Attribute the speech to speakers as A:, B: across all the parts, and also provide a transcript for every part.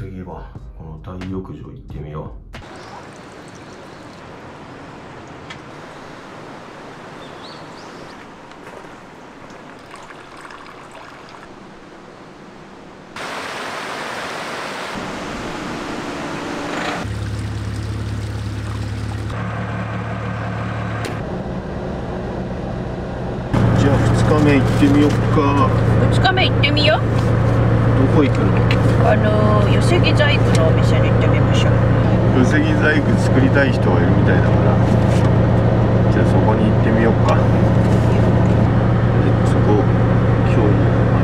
A: 次はこの大浴場行ってみよう
B: じゃあ2日目行ってみよっか。
C: 2日目行ってみよう。
B: どこ行くの？
C: あの寄木細工のお店に行ってみましょう。
B: 寄木細工作りたい人がいるみたいだから。じゃあそこに行ってみようか。でそこ今日も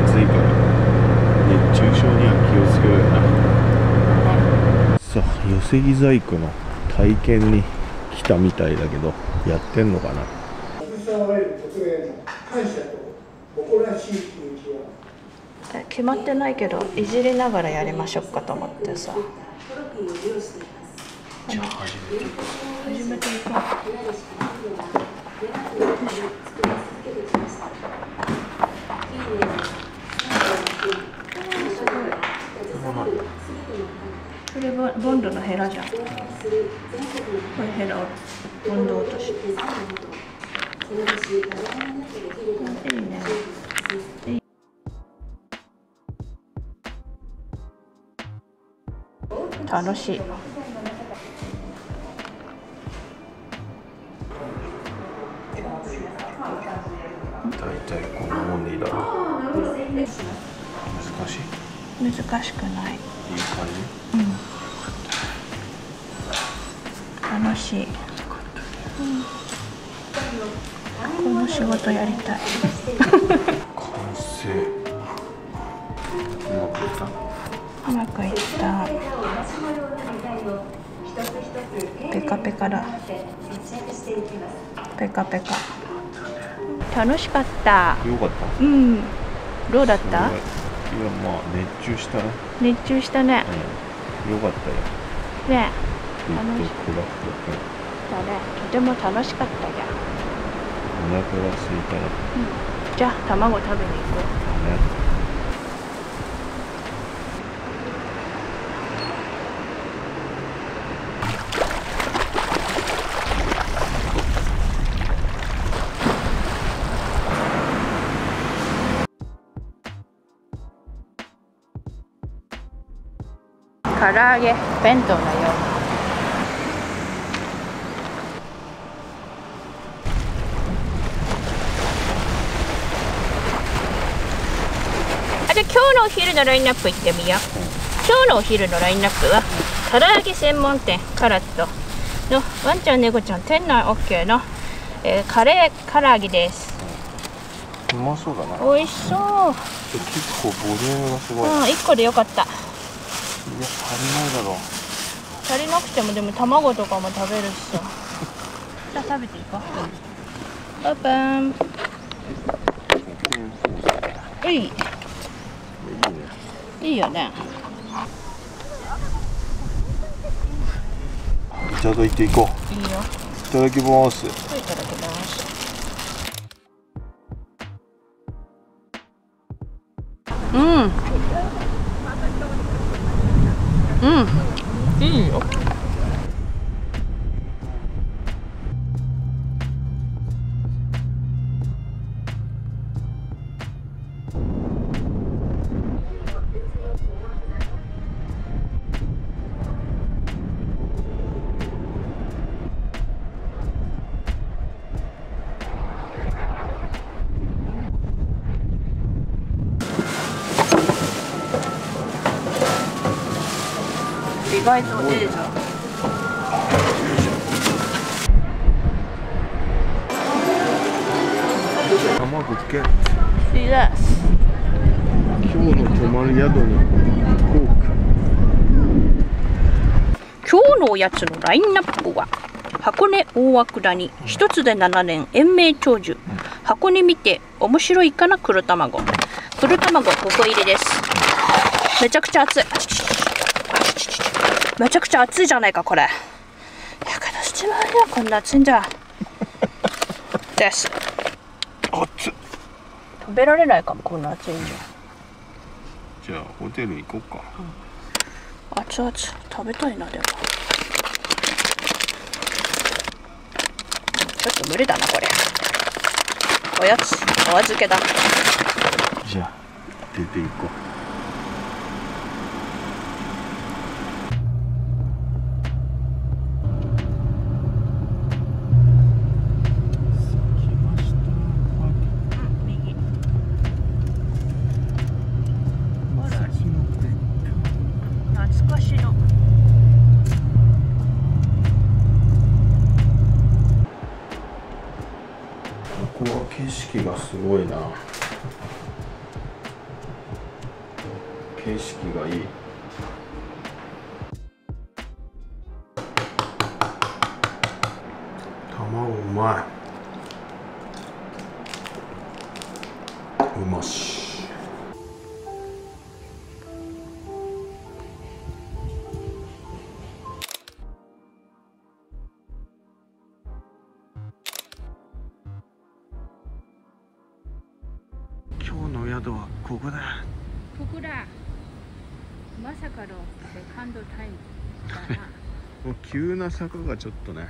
B: 暑いから熱中症には気をつけろよな。さあ寄木細工の体験に来たみたいだけどやってんのかな？
D: 携われることへの感謝と誇らしい気持ちは。
C: え決まってないけどいじりながらやりましょうかと思ってさ。
A: じゃあ始めていこ
C: 始めていこう楽しい。
A: う大体こんなもんでいいだろう難しい？
C: 難しくない。
A: いい感じ？
C: 楽しい。この仕事やりたい。
A: 完成うまくいった？
C: うまくいった。ペカペカだ。ペカペカ。楽しかった。
A: よかった？
C: うん。どうだった？
A: いや？まあ熱中したね
C: 熱中したね。
A: うんよかったよ
C: ね。
A: ずっと
C: 楽し
A: クラフト君
C: だね。とても楽しかったじゃん。
A: お腹が空いたら
C: じゃあ卵食べに行こ
A: ね
C: 唐揚げ弁当だよ。あじゃあ今日のお昼のラインナップ行ってみよう。今日のお昼のラインナップは唐揚げ専門店カラットのワンちゃん猫ちゃん店内 OK の、えーカレー唐揚げです。
A: うまそうだな
C: 美味しそう。
A: 結構ボリュームがすごい
C: うん、1個でよかった。
A: 足りないだろう
C: 足りなくてもでも卵とかも食べるしさ。じゃあ食べていこう。オープン。うい、
A: いいね
C: いいよね。
A: いただいていこ
C: いいよ。
A: ういただきます
C: はい、いただきます。うん。うん。いいよ。意外と出るじゃん。
A: 卵つけ。
C: いいです。
B: 今日の泊まる宿に行こうか。
C: 今日のおやつのラインナップは箱根大涌谷一つで7年延命長寿、箱根見て面白いかな黒卵。黒卵5個入りです。めちゃくちゃ熱いめちゃくちゃ熱いじゃないかこれ。やけどしちまうよこんな熱いんじゃ。です。
B: 熱っ。
C: 食べられないかもこんな熱いんじ
B: じゃあホテル行こうか。
C: ゃ熱々食べたいなでも。ちょっと無理だなこれ。おやつお預けだ。
B: じゃあ出て行こ
C: 右ほら懐かしの
A: ここは景色がすごいな。景色がいい。卵うまい。うまし。
B: 今日の宿はここだ。
C: ここだ。まさかのセカンドタイムだな。
B: もう急な坂がちょっとね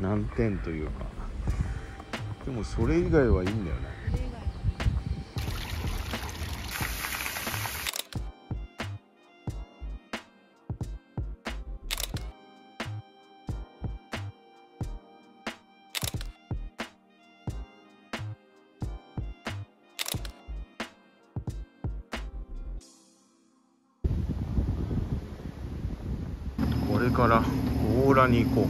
B: 難点というか。でもそれ以外はいいんだよねから強羅に行こう。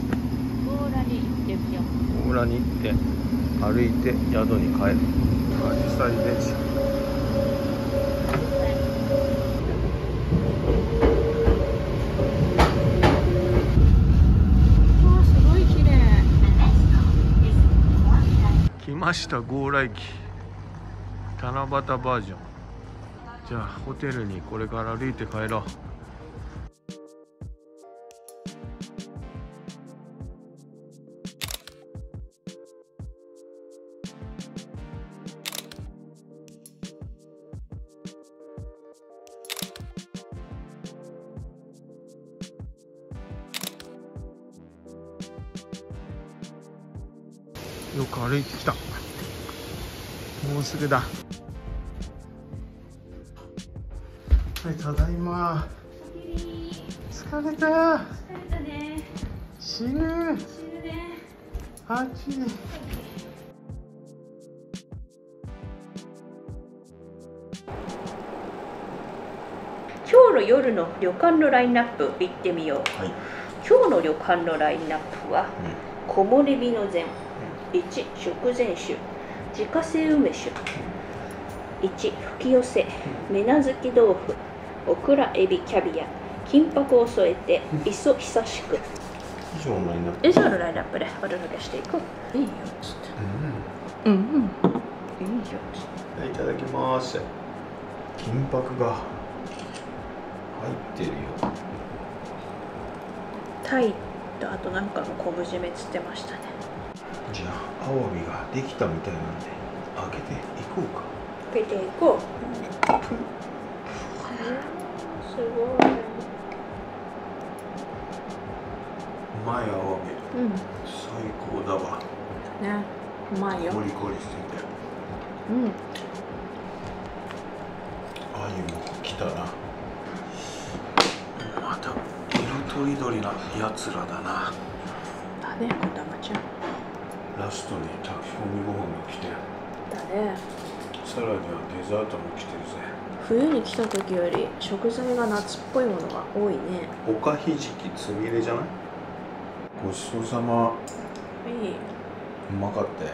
C: ゴーラに行ってみよう。
B: 強羅に行って歩いて宿に帰る。アジサイました強羅駅。七夕バージョン。じゃあホテルにこれから歩いて帰ろうよく歩いてきた。もうすぐだ。はいただいま。疲れた。死ぬ。あっち
C: 今日の夜の旅館のラインナップ行ってみよう。
A: はい、
C: 今日の旅館のラインナップは木漏れ日の膳1食前酒。自家製梅酒。1吹き寄せ。目なずき豆腐。オクラエビキャビア。金箔を添えて磯久しく。
A: 以上のラインナップ。
C: 以上のラインナップでお届けしていこう。いいよっつって。うんうん。いいよっつって。
A: いただきます。金箔が入ってるよ。
C: タイとあとなんかの昆布締めつってましたね
A: じゃあアワビができたみたいなんで開けていこうか。
C: 開けていこう。すごい。う
A: まいアワビ
C: うん。
A: 最高だわ。
C: ね。うまいよ。
A: コリコリしてて。
C: うん。
A: アユも来たな。また色とりどりなやつらだな。
C: だね
A: ラストに炊き込みご飯が来て
C: だね。
A: さらにはデザートも来てるぜ。
C: 冬に来た時より食材が夏っぽいものが多いね。
A: おかひじきつみれじゃない？ごちそうさま。
C: いい。う
A: まかったよ